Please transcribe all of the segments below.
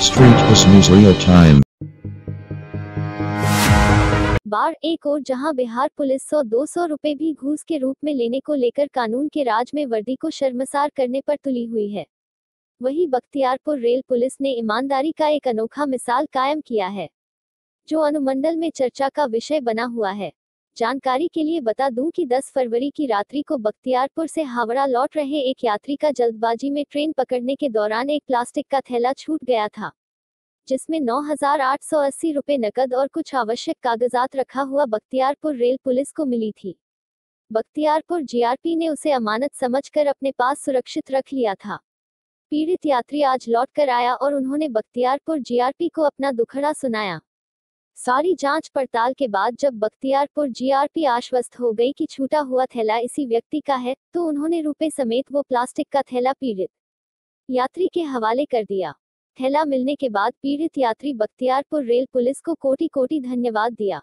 Plus News Real Time. बार एक और जहाँ बिहार पुलिस सौ दो सौ रूपए भी घूस के रूप में लेने को लेकर कानून के राज में वर्दी को शर्मसार करने पर तुली हुई है वहीं बख्तियारपुर रेल पुलिस ने ईमानदारी का एक अनोखा मिसाल कायम किया है, जो अनुमंडल में चर्चा का विषय बना हुआ है जानकारी के लिए बता दूँ कि 10 फरवरी की रात्रि को बख्तियारपुर से हावड़ा लौट रहे एक यात्री का जल्दबाजी में ट्रेन पकड़ने के दौरान एक प्लास्टिक का थैला छूट गया था जिसमें 9,880 रुपए नकद और कुछ आवश्यक कागजात रखा हुआ बख्तियारपुर रेल पुलिस को मिली थी। बख्तियारपुर जीआरपी ने उसे अमानत समझकर अपने पास सुरक्षित रख लिया था। पीड़ित यात्री आज लौट कर आया और उन्होंने बख्तियारपुर जीआरपी को अपना दुखड़ा सुनाया। सारी जाँच पड़ताल के बाद जब बख्तियारपुर जीआरपी आश्वस्त हो गई कि छूटा हुआ थैला इसी व्यक्ति का है तो उन्होंने रुपए समेत वो प्लास्टिक का थैला पीड़ित यात्री के हवाले कर दिया। थैला मिलने के बाद पीड़ित यात्री बख्तियारपुर रेल पुलिस को कोटि कोटि धन्यवाद दिया।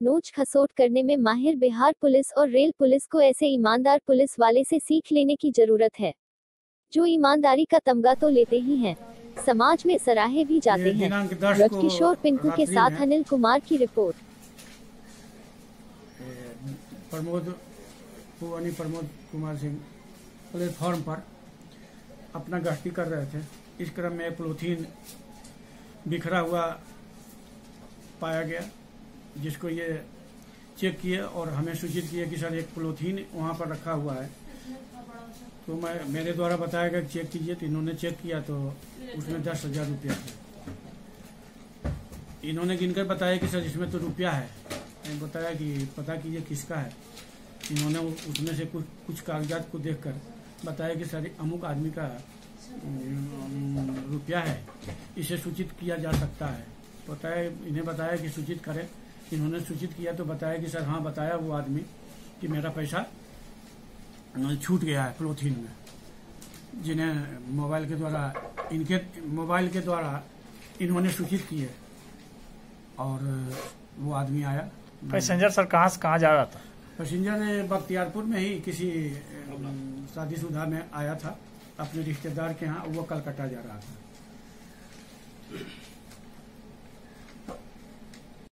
नोच खसोट करने में माहिर बिहार पुलिस और रेल पुलिस को ऐसे ईमानदार पुलिस वाले से सीख लेने की ज़रूरत है। जो ईमानदारी का तमगा तो लेते ही हैं। समाज में सराहे भी जाते हैं। किशोर पिंकू के साथ अनिल कुमार की रिपोर्ट। प्रमोद प्रमोद कुमार सिंह प्लेटफॉर्म पर अपना गश्ती कर रहे थे। इस क्रम में पोलोथीन बिखरा हुआ पाया गया जिसको ये चेक किए और हमें सूचित किया कि सर एक पोलोथीन वहाँ पर रखा हुआ है। तो मैं, मेरे द्वारा बताया गया चेक कीजिए तो इन्होंने चेक किया तो उसमें दस हज़ार रुपया था इन्होंने गिनकर बताया कि सर, इसमें तो रुपया है। मैंने बताया कि, पता कीजिए किसका है। इन्होंने उसमें से कुछ कुछ कागजात को देखकर बताया कि सर, अमुक आदमी का रुपया है। इसे सूचित किया जा सकता है। बताया, इन्हें बताया कि सूचित करें। इन्होंने सूचित किया तो बताया कि सर हाँ बताया वो आदमी कि मेरा पैसा छूट गया है प्लोथीन में। जिन्हें मोबाइल के द्वारा इनके मोबाइल के द्वारा इन्होंने सूचित किए और वो आदमी आया। पैसेंजर सर कहाँ से कहाँ जा रहा था? पैसेंजर बख्तियारपुर में ही किसी शादीशुदा में आया था अपने रिश्तेदार के यहाँ वो कलकत्ता जा रहा था।